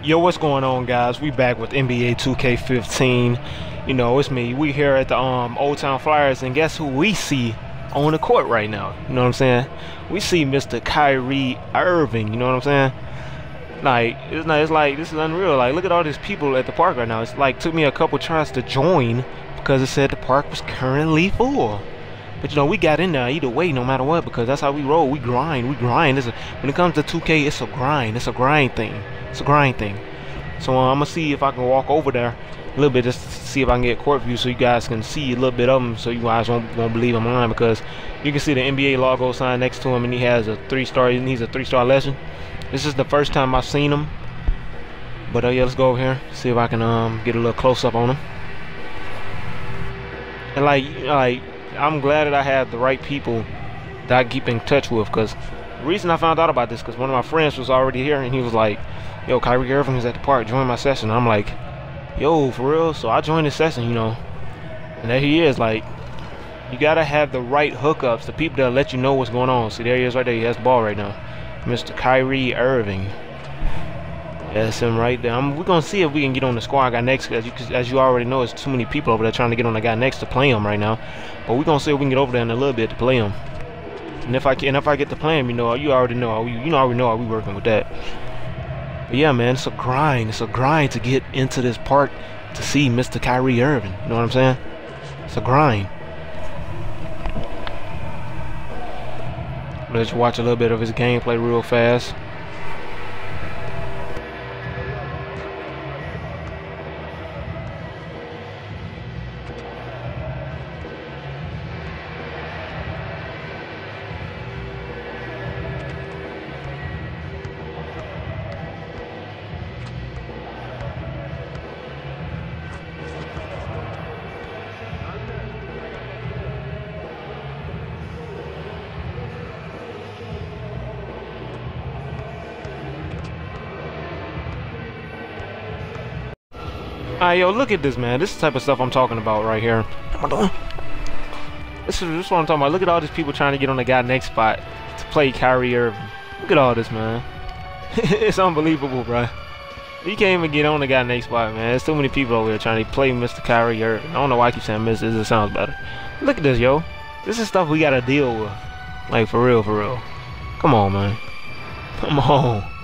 Yo, what's going on, guys? We back with NBA 2K15. You know, it's me. We here at the um Old Town Flyers, and guess who we see on the court right now? You know what I'm saying? We see Mr. Kyrie Irving. You know what I'm saying? Like it's not. It's like this is unreal. Like look at all these people at the park right now. It's like took me a couple tries to join because it said the park was currently full. But you know, we got in there either way, no matter what, because that's how we roll. We grind. We grind. A, when it comes to 2K, it's a grind. It's a grind thing. It's a grind thing. So uh, I'm gonna see if I can walk over there a little bit just to see if I can get court view so you guys can see a little bit of them so you guys won't, won't believe I'm lying because you can see the NBA logo sign next to him and he has a three star he's a three star legend. This is the first time I've seen him. But uh, yeah, let's go over here see if I can um get a little close up on him. And like like I'm glad that I have the right people that I keep in touch with because the reason I found out about this because one of my friends was already here and he was like, yo, Kyrie Irving is at the park, join my session. I'm like, yo, for real? So I joined the session, you know, and there he is. Like, you gotta have the right hookups, the people that let you know what's going on. See, there he is right there. He has the ball right now. Mr. Kyrie Irving. That's him right there. I'm, we're gonna see if we can get on the squad guy next. As you, as you already know, it's too many people over there trying to get on the guy next to play him right now. But we're gonna see if we can get over there in a little bit to play him. And if I can, if I get to play him, you know, you already know, you, you know, already know how we working with that. But yeah, man, it's a grind. It's a grind to get into this park to see Mr. Kyrie Irving. You know what I'm saying? It's a grind. Let's watch a little bit of his gameplay real fast. Alright, yo, look at this, man. This is the type of stuff I'm talking about right here. This is, this is what I'm talking about. Look at all these people trying to get on the guy next spot to play Kyrie Irving. Look at all this, man. it's unbelievable, bro. You can't even get on the guy next spot, man. There's too many people over here trying to play Mr. Kyrie Irving. I don't know why I keep saying Mr. It sounds better. Look at this, yo. This is stuff we gotta deal with. Like, for real, for real. Come on, man. Come on.